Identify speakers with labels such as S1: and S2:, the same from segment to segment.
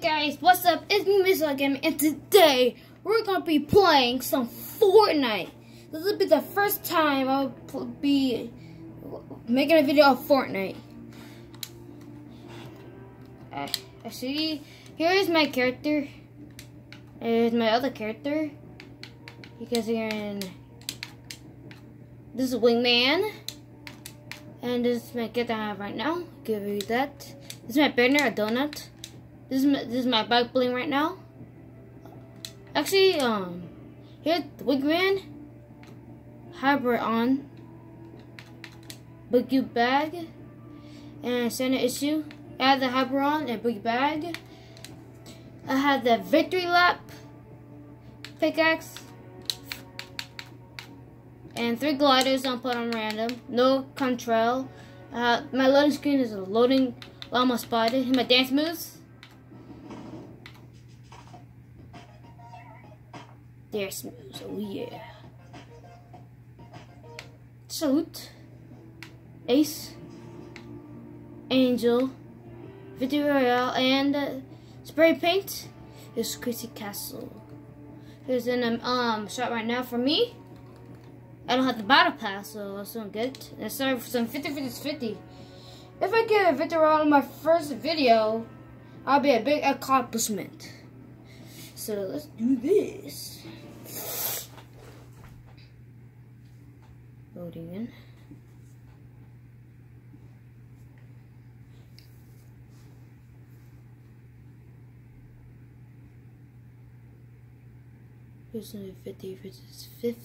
S1: guys, what's up? It's me, Mr. Gaming, and today we're gonna be playing some Fortnite. This will be the first time I'll be making a video of Fortnite. Uh, actually, here is my character. Here's my other character. You guys are in. This is Wingman. And this is my character I have right now. Give you that. This is my banner, a donut. This is my, this is my back bling right now. Actually, um, here's the Wingman, Hybrid on, Boogie Bag, and Santa Issue. I have the Hybrid on and Boogie Bag. I have the Victory Lap, Pickaxe, and three gliders I'll put on random. No control. Uh, my loading screen is a loading llama spider. My dance moves. They're smooth, oh yeah. Salute, Ace, Angel, Victory Royale, and uh, Spray Paint is Chrissy Castle. Here's in a um, shot right now for me. I don't have the battle pass, so that's doing good. And sorry for some 50 50 50. If I get a victory on my first video, I'll be a big accomplishment. So let's do this. Loading in. Here's another 50 versus 50.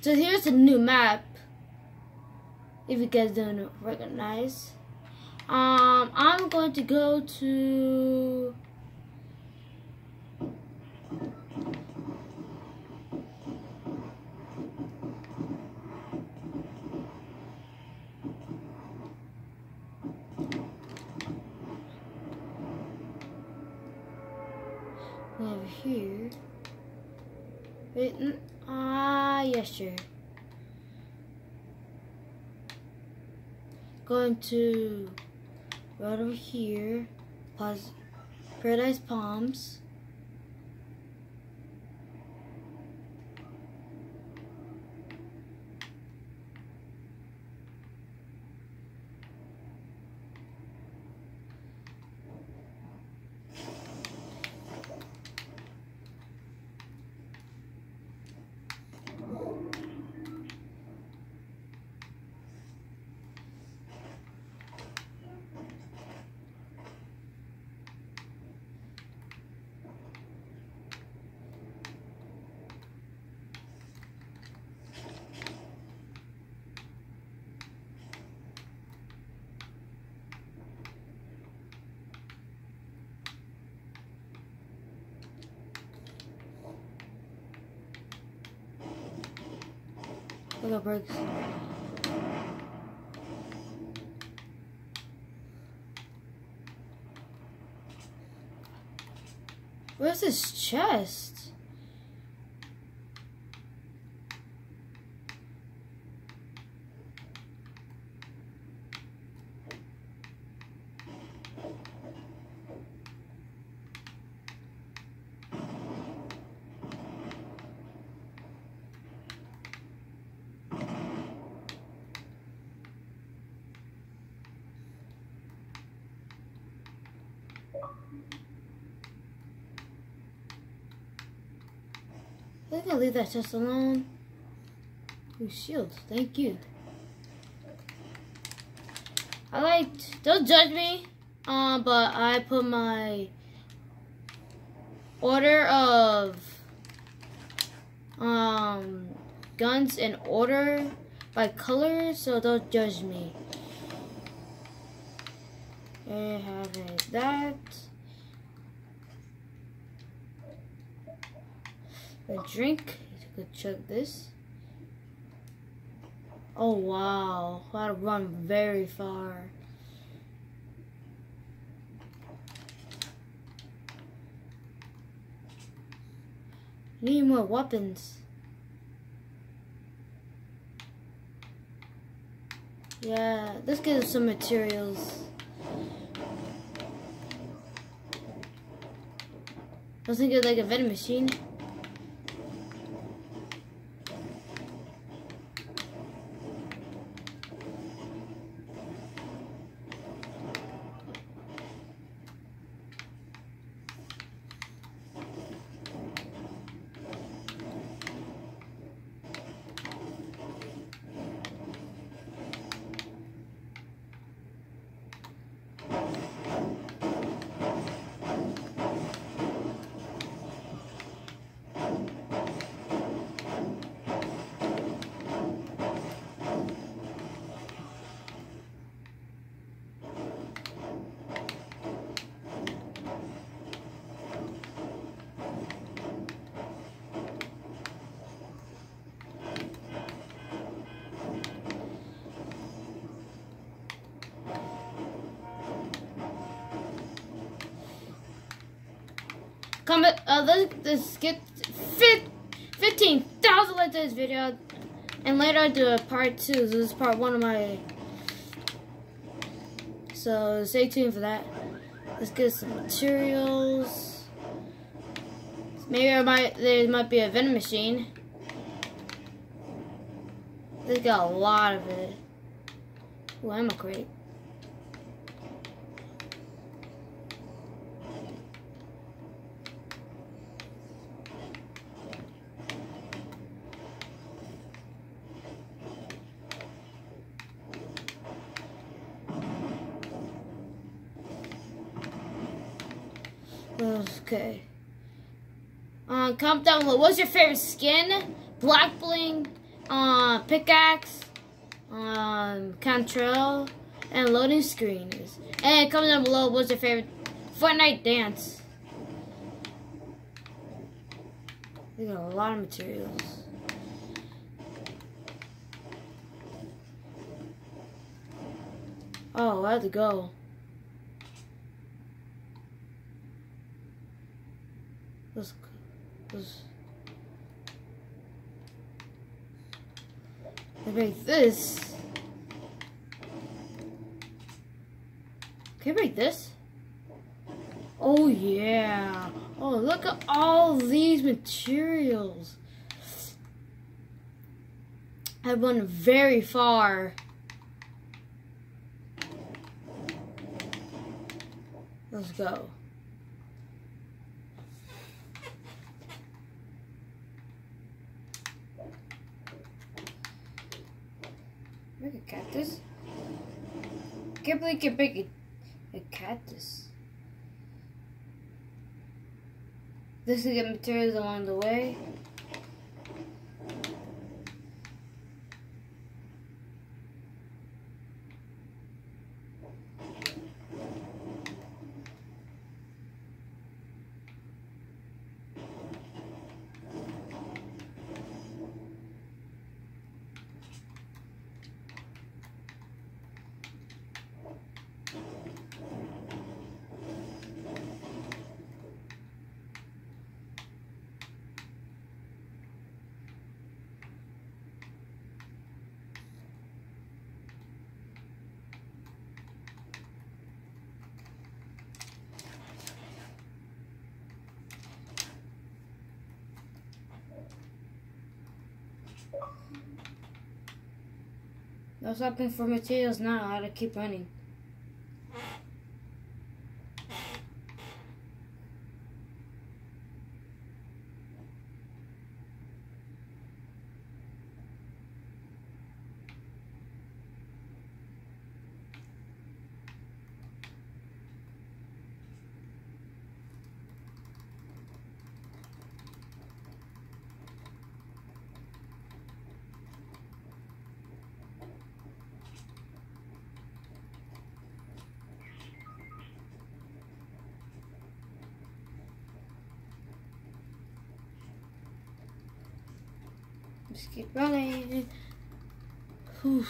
S1: So here's a new map. If you guys don't recognize. Um, I'm going to go to... Going to right over here, Paradise Palms. Got brakes. Where's his chest? I think leave that chest alone. Ooh, shield. Thank you. I liked, don't judge me, um, but I put my order of um, guns in order by color, so don't judge me. I have that. A drink. You could chug this. Oh wow, gotta run very far. Need more weapons. Yeah, let's get some materials. Was thinking like a vending machine. Comment, uh, let's, let's get 15,000 likes to this video. And later I do a part two. This is part one of my... So stay tuned for that. Let's get some materials. Maybe I might, there might be a vending machine. They got a lot of it. Ooh, ammo crate. Okay. Uh, comment down below. What's your favorite skin? Back Bling, uh, pickaxe, um, control, and loading screens. And comment down below. What's your favorite Fortnite dance? We got a lot of materials. Oh, I have to go. Let's, let's break this. Can I break this? Oh yeah. Oh, look at all these materials. I've went very far. Let's go. Make a cactus? Can't believe you can make a, a cactus. This is get materials along the way. No stopping for materials now. I gotta keep running. Just keep running. Whew.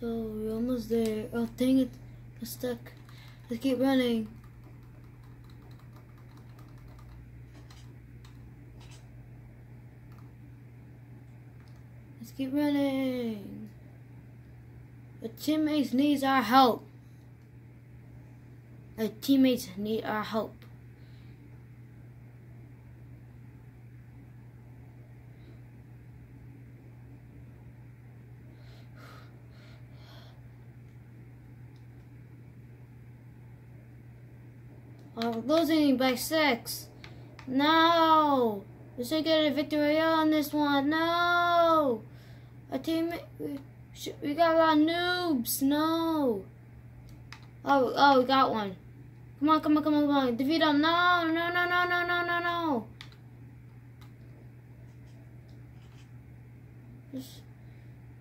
S1: We're almost there. Oh dang it, I'm stuck. Let's keep running. Teammates needs our help. The teammates need our help. I'm losing by six. No! We should get a victory on this one. No! A team. We, got a lot of noobs. No! Oh, oh, we got one. Come on, come on, come on, come on. Defeat them. No, no, no, no, no, no, no, no. Just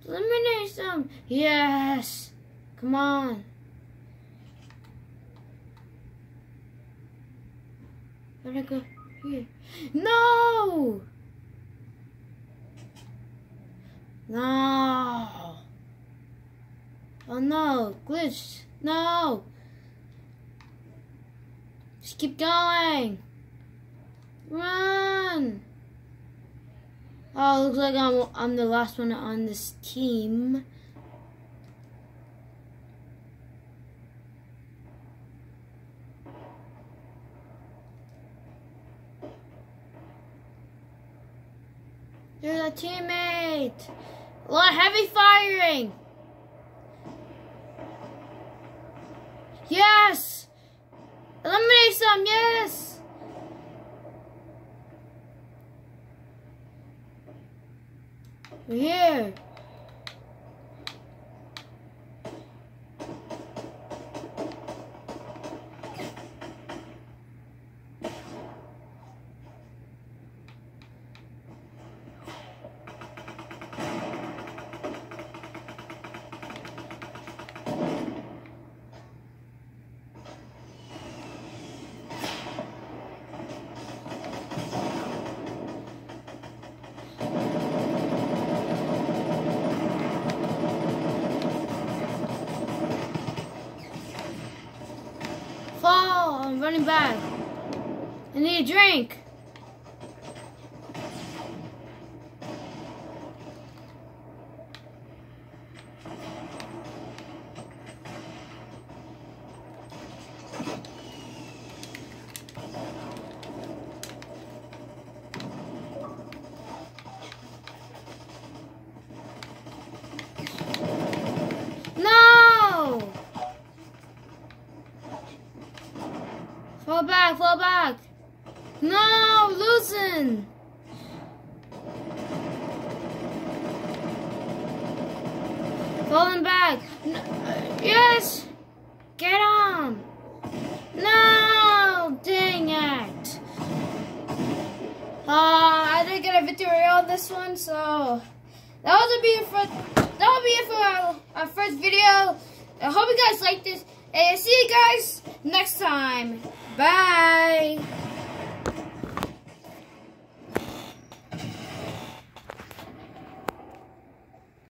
S1: eliminate them. Yes. Come on. I go? Here. No! No! Oh no, glitched. No! Just keep going! Run! Oh, looks like I'm, I'm the last one on this team. There's a teammate. A lot of heavy firing. Yes. Eliminate some. Yes. We're here. Running back. I need a drink. Victory on this one, so that will be for that will be it for our, our first video. I hope you guys liked this, and see you guys next time. Bye.